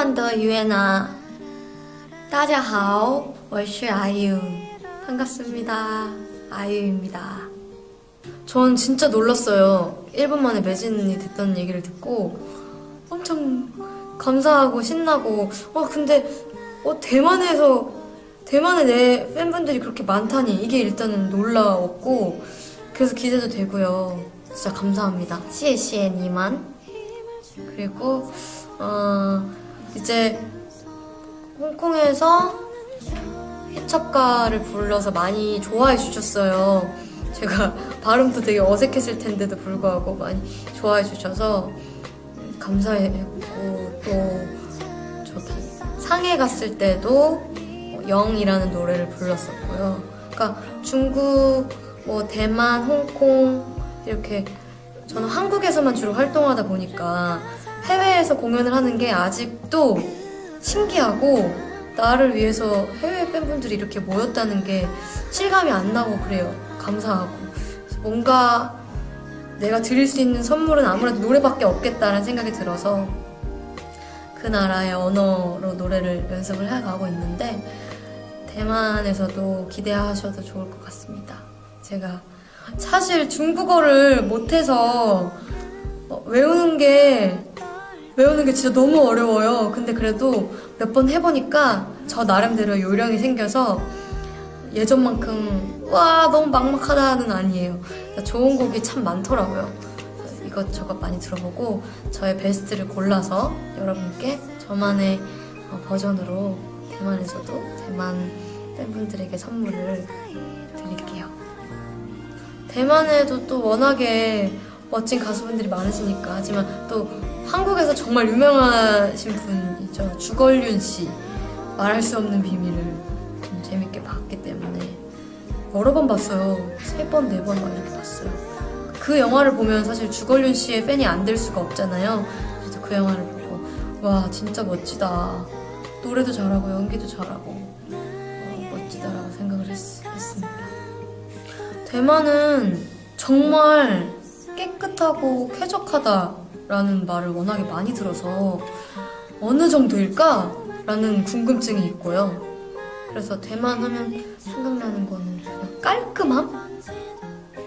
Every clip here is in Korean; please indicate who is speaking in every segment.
Speaker 1: 段的 유엔아 大家好我是 아이유 반갑습니다 아이유입니다 전 진짜 놀랐어요 1분 만에 매진이 됐다는 얘기를 듣고 엄청 감사하고 신나고 어 근데 어 대만에서 대만에 내 팬분들이 그렇게 많다니 이게 일단은 놀라웠고 그래서 기대도 되고요 진짜 감사합니다 시에시에니만 그리고 어 이제 홍콩에서 해첩가를 불러서 많이 좋아해 주셨어요. 제가 발음도 되게 어색했을 텐데도 불구하고 많이 좋아해 주셔서 감사했고 또 저기 상해 갔을 때도 영이라는 노래를 불렀었고요. 그러니까 중국, 뭐 대만, 홍콩 이렇게 저는 한국에서만 주로 활동하다 보니까 해외에서 공연을 하는 게 아직도 신기하고 나를 위해서 해외 팬분들이 이렇게 모였다는 게 실감이 안 나고 그래요. 감사하고. 뭔가 내가 드릴 수 있는 선물은 아무래도 노래밖에 없겠다는 생각이 들어서 그 나라의 언어로 노래를 연습을 해가고 있는데 대만에서도 기대하셔도 좋을 것 같습니다. 제가 사실 중국어를 못해서 어, 외우는 게 외우는 게 진짜 너무 어려워요. 근데 그래도 몇 번 해보니까 저 나름대로 요령이 생겨서 예전만큼 와 너무 막막하다는 아니에요. 좋은 곡이 참 많더라고요. 이것저것 많이 들어보고 저의 베스트를 골라서 여러분께 저만의 어, 버전으로 대만에서도 대만 팬분들에게 선물을 드릴게요. 대만에도 또 워낙에 멋진 가수분들이 많으시니까. 하지만 또 한국에서 정말 유명하신 분이죠. 주걸륜 씨. 말할 수 없는 비밀을 좀 재밌게 봤기 때문에 여러 번 봤어요. 세 번 네 번 막 이렇게 봤어요. 그 영화를 보면 사실 주걸륜 씨의 팬이 안 될 수가 없잖아요. 그래서 그 영화를 보고 와 진짜 멋지다. 노래도 잘하고 연기도 잘하고 어, 멋지다라고 생각을 했, 했습니다. 대만은 정말 깨끗하고 쾌적하다라는 말을 워낙에 많이 들어서 어느 정도일까? 라는 궁금증이 있고요. 그래서 대만 하면 생각나는 거는 깔끔함?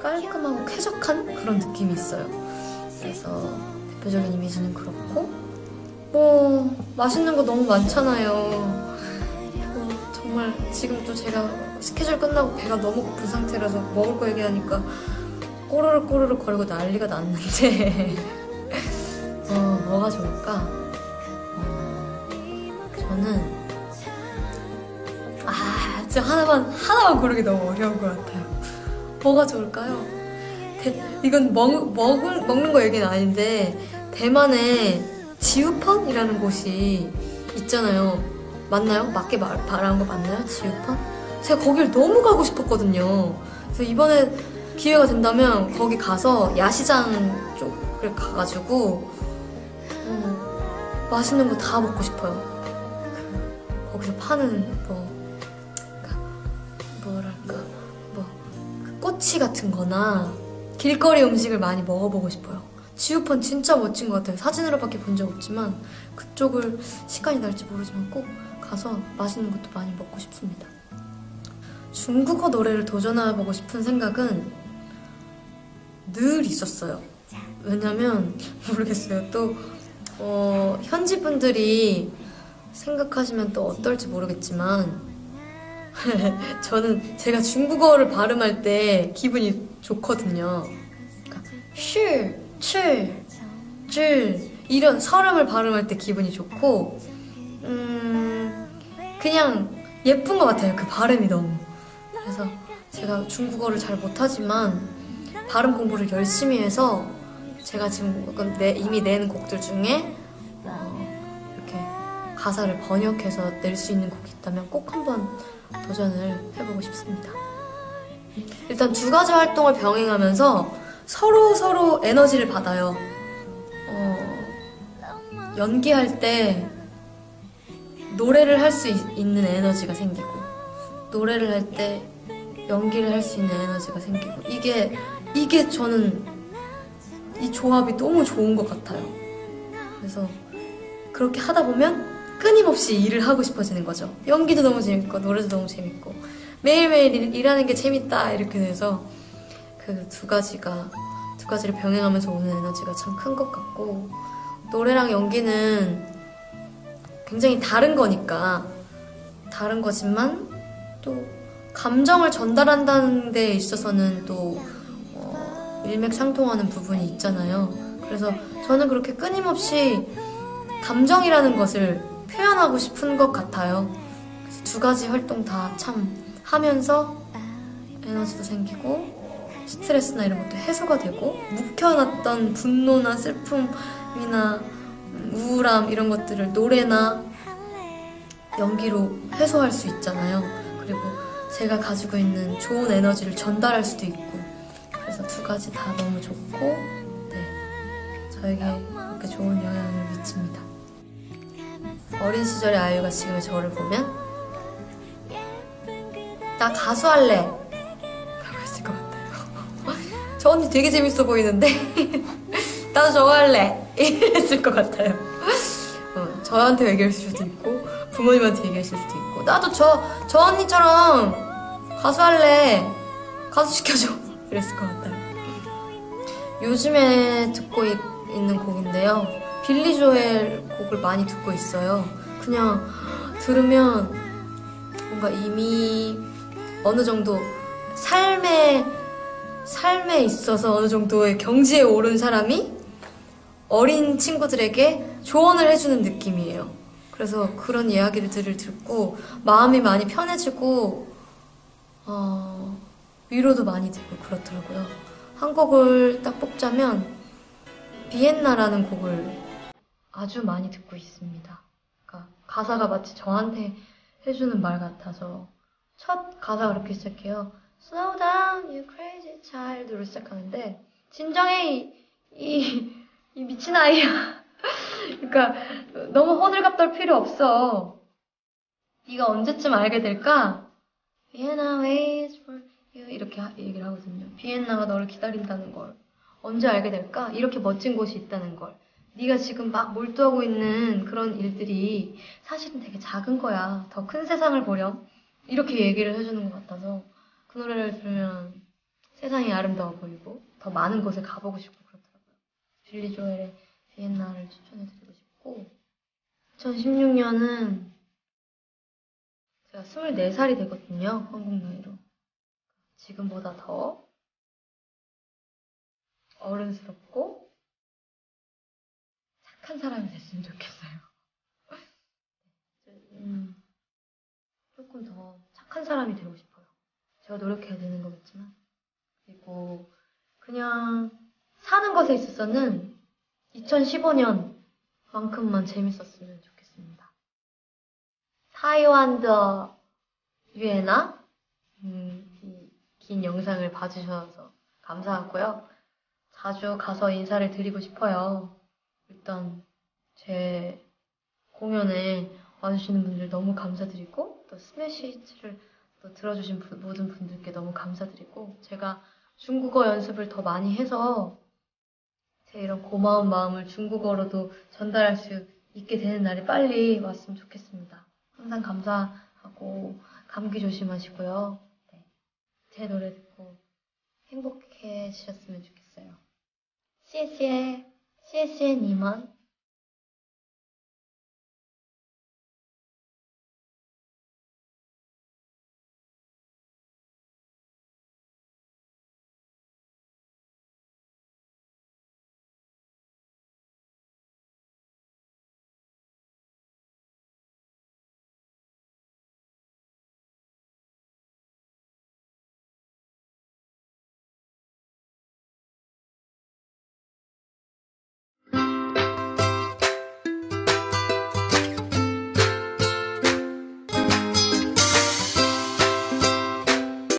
Speaker 1: 깔끔하고 쾌적한 그런 느낌이 있어요. 그래서 대표적인 이미지는 그렇고, 뭐, 맛있는 거 너무 많잖아요. 뭐, 정말 지금 또 제가 스케줄 끝나고 배가 너무 고픈 상태라서 먹을 거 얘기하니까 꼬르륵 꼬르륵 거리고 난리가 났는데 어 뭐가 좋을까? 어, 저는 아 진짜 하나만 하나만 고르기 너무 어려운 것 같아요. 뭐가 좋을까요? 대, 이건 먹, 먹을, 먹는 거 얘기는 아닌데 대만에 지우펀이라는 곳이 있잖아요. 맞나요? 맞게 말, 말한 거 맞나요? 지우펀? 제가 거길 너무 가고 싶었거든요. 그래서 이번에 기회가 된다면 거기 가서 야시장 쪽을 가가지고 어, 맛있는 거 다 먹고 싶어요. 그, 거기서 파는 뭐 뭐랄까 뭐 꼬치 같은 거나 길거리 음식을 많이 먹어보고 싶어요. 지우펀 진짜 멋진 것 같아요. 사진으로밖에 본 적 없지만 그쪽을 시간이 날지 모르지만 꼭 가서 맛있는 것도 많이 먹고 싶습니다. 중국어 노래를 도전해보고 싶은 생각은 늘 있었어요. 왜냐면 모르겠어요. 또 어, 현지 분들이 생각하시면 또 어떨지 모르겠지만 저는 제가 중국어를 발음할 때 기분이 좋거든요. 실, 칠, 질 이런 설음을 발음할 때 기분이 좋고 음 그냥 예쁜 것 같아요. 그 발음이 너무. 그래서 제가 중국어를 잘 못하지만 발음 공부를 열심히 해서 제가 지금 내, 이미 낸 곡들 중에 어, 이렇게 가사를 번역해서 낼 수 있는 곡이 있다면 꼭 한번 도전을 해보고 싶습니다. 일단 두 가지 활동을 병행하면서 서로 서로 에너지를 받아요. 어, 연기할 때 노래를 할 수 있는 에너지가 생기고 노래를 할 때 연기를 할 수 있는 에너지가 생기고 이게 이게 저는 이 조합이 너무 좋은 것 같아요. 그래서 그렇게 하다 보면 끊임없이 일을 하고 싶어지는 거죠. 연기도 너무 재밌고 노래도 너무 재밌고 매일매일 일- 일 하는 게 재밌다 이렇게 돼서 그 두 가지가 두 가지를 병행하면서 오는 에너지가 참 큰 것 같고 노래랑 연기는 굉장히 다른 거니까 다른 거지만 또 감정을 전달한다는 데 있어서는 또 어, 일맥상통하는 부분이 있잖아요. 그래서 저는 그렇게 끊임없이 감정이라는 것을 표현하고 싶은 것 같아요. 두 가지 활동 다 참 하면서 에너지도 생기고 스트레스나 이런 것도 해소가 되고 묵혀놨던 분노나 슬픔이나 음, 우울함 이런 것들을 노래나 연기로 해소할 수 있잖아요. 그리고 제가 가지고 있는 좋은 에너지를 전달할 수도 있고 그래서 두 가지 다 너무 좋고 네 저에게 그렇게 좋은 영향을 미칩니다. 어린 시절의 아이유가 지금의 저를 보면 나 가수 할래 라고 했을 것 같아요. 저 언니 되게 재밌어 보이는데 나도 저거 할래 이랬을 것 같아요. 어, 저한테 얘기할 수도 있고 부모님한테 얘기하실 수도 있고 나도 저, 저 언니처럼 가수 할래 가수 시켜줘 이랬을 것 같아요. 요즘에 듣고 있, 는 곡인데요. 빌리 조엘 곡을 많이 듣고 있어요. 그냥 들으면 뭔가 이미 어느 정도 삶에 삶에 있어서 어느 정도의 경지에 오른 사람이 어린 친구들에게 조언을 해주는 느낌이에요. 그래서 그런 이야기를 들을 듣고 마음이 많이 편해지고 어, 위로도 많이 되고 그렇더라고요. 한 곡을 딱 뽑자면 비엔나라는 곡을 아주 많이 듣고 있습니다. 그러니까 가사가 마치 저한테 해주는 말 같아서 첫 가사가 이렇게 시작해요. Slow down, you crazy child로 시작하는데 진정해 이, 이, 이 미친 아이야. 그러니까 너무 호들갑 떨 필요 없어. 네가 언제쯤 알게 될까? Vienna waits for 이렇게 하- 얘기를 하거든요. 비엔나가 너를 기다린다는 걸 언제 알게 될까? 이렇게 멋진 곳이 있다는 걸. 네가 지금 막 몰두하고 있는 그런 일들이 사실은 되게 작은 거야. 더 큰 세상을 보렴. 이렇게 얘기를 해주는 것 같아서 그 노래를 들으면 세상이 아름다워 보이고 더 많은 곳에 가보고 싶고 그렇더라고요. 빌리 조엘의 비엔나를 추천해드리고 싶고 2016년은 제가 24살이 되거든요. 한국 나이로. 지금보다 더 어른스럽고 착한 사람이 됐으면 좋겠어요. 음, 조금 더 착한 사람이 되고 싶어요. 제가 노력해야 되는 거겠지만. 그리고 그냥 사는 것에 있어서는 2015년만큼만 재밌었으면 좋겠습니다. 음, 이 긴 영상을 봐주셔서 감사하고요. 자주 가서 인사를 드리고 싶어요. 일단 제 공연에 와주시는 분들 너무 감사드리고 또 스매시히트를 또 들어주신 부- 모든 분들께 너무 감사드리고 제가 중국어 연습을 더 많이 해서 제 이런 고마운 마음을 중국어로도 전달할 수 있게 되는 날이 빨리 왔으면 좋겠습니다. 항상 감사하고 감기 조심하시고요. 네. 제 노래 듣고 행복해지셨으면 좋겠어요. 谢谢,谢谢你们.